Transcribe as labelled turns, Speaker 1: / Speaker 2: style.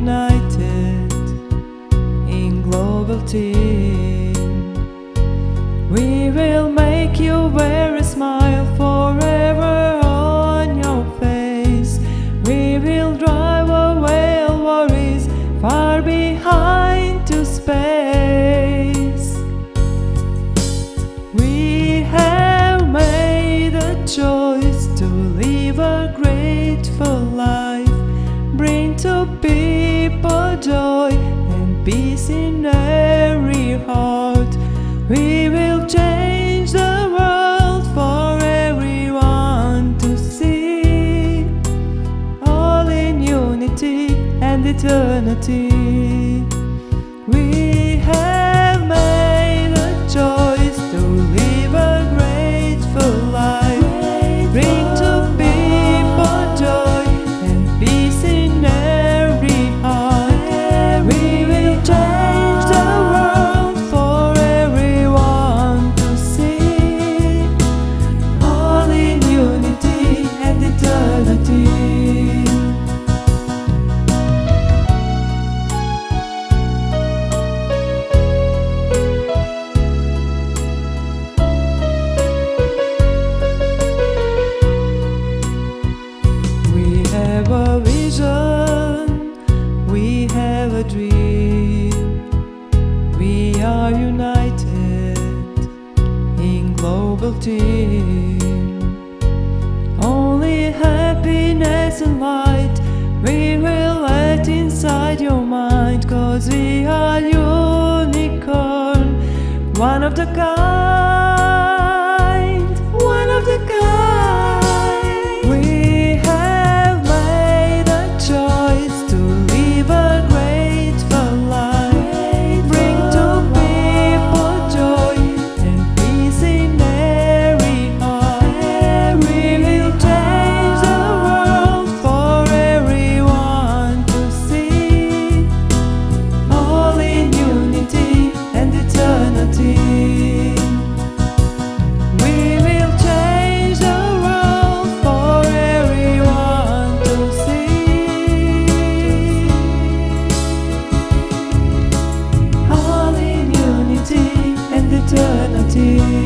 Speaker 1: united in global team. We will make you wear people joy and peace in every heart. We will change the world for everyone to see, all in unity and eternity. ever dreamed. We are united in global team. Only happiness and light we will let inside your mind, cause we are unicorn, one of the kind, one of the kind. 음